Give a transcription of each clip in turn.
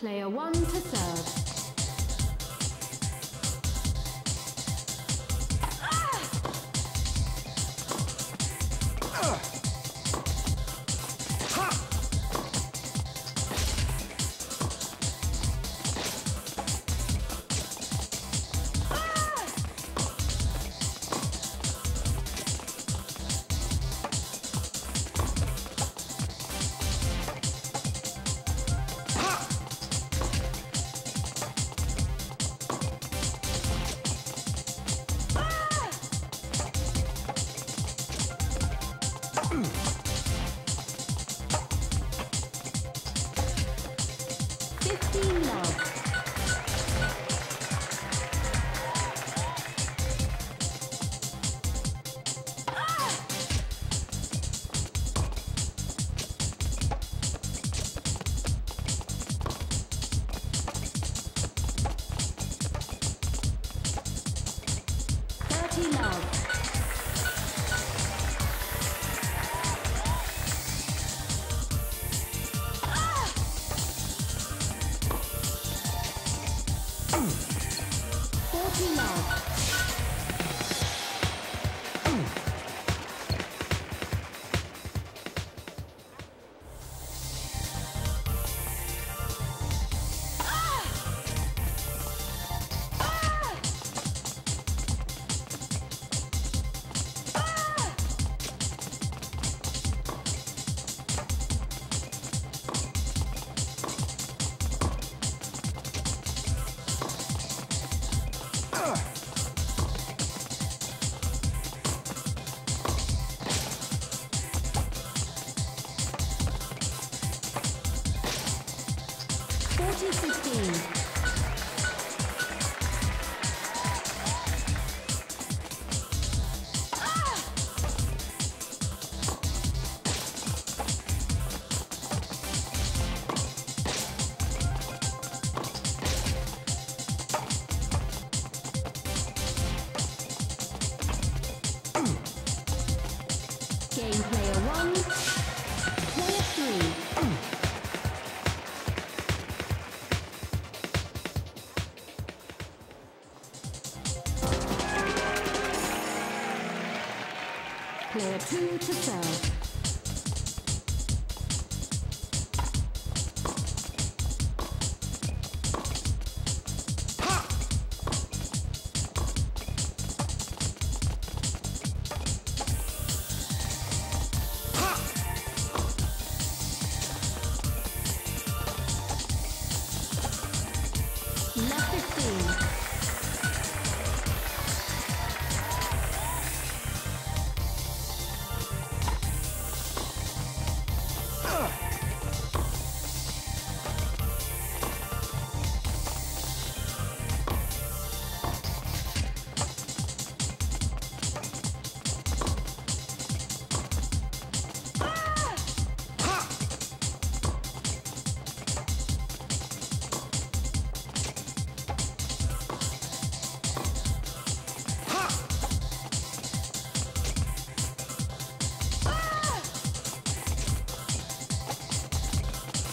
Player one to serve. now. Game player to serve.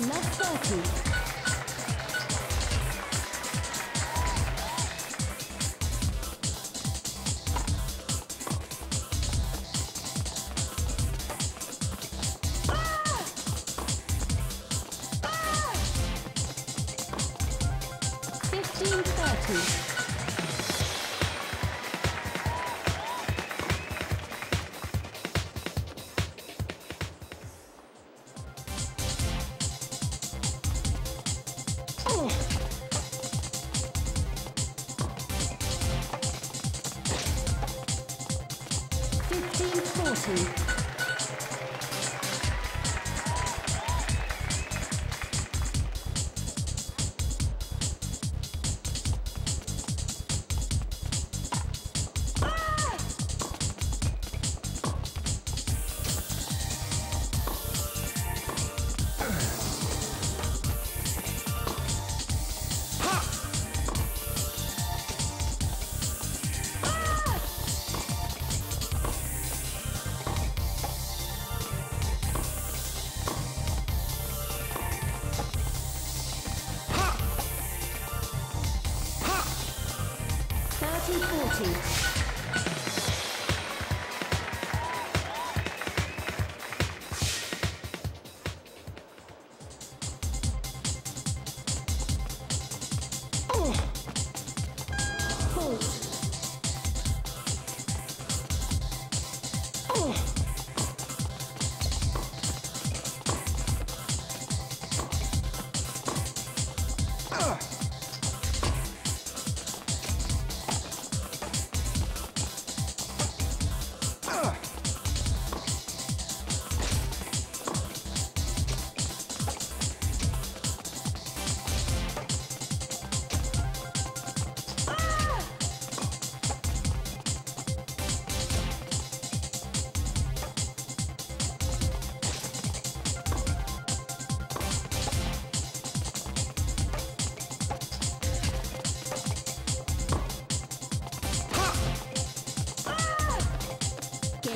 Let's go. Ah! Ah!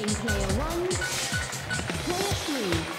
Game player one, player three.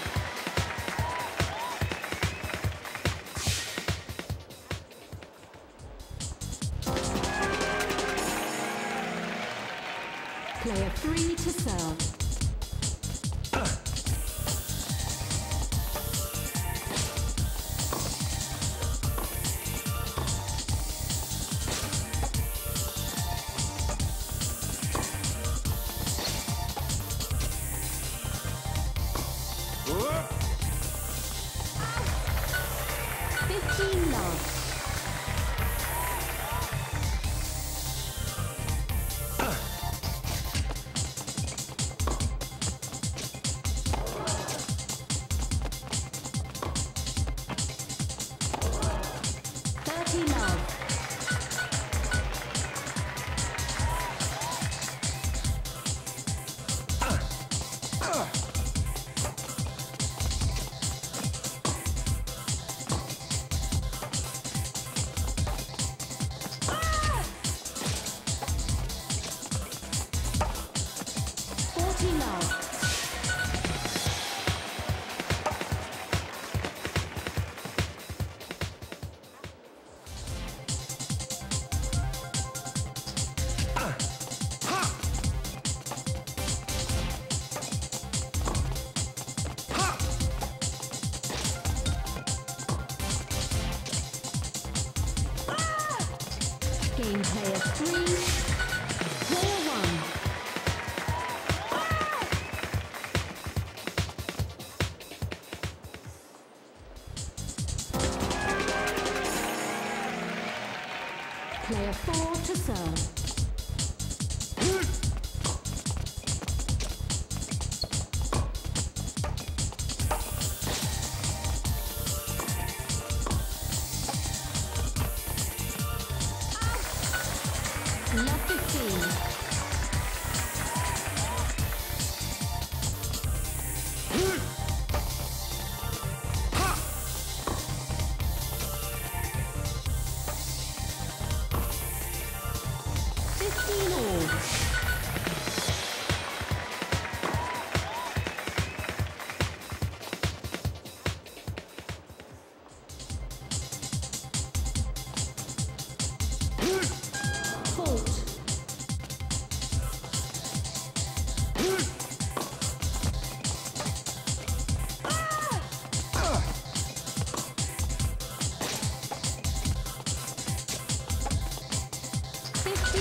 team player three.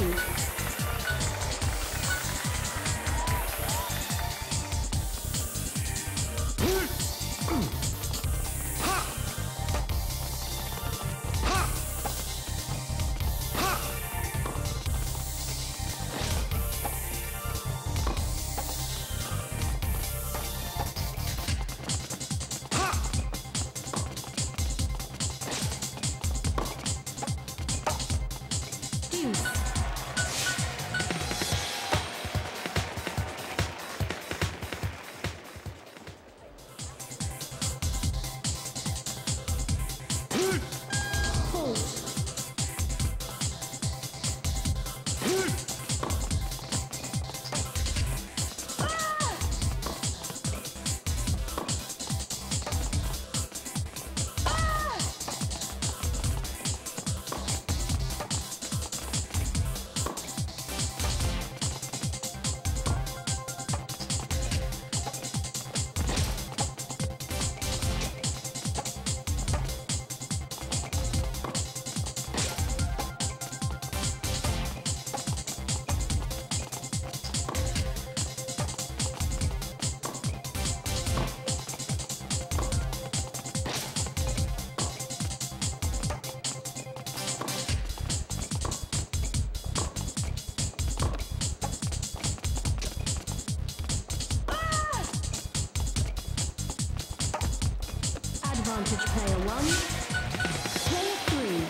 you. Thank you. Advantage player one. Player three.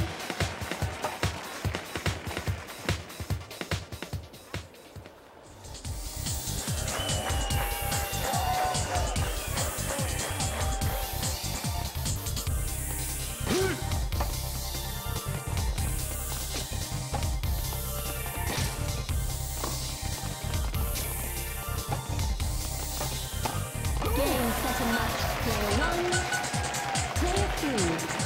Game set and match. Player one. Hmm.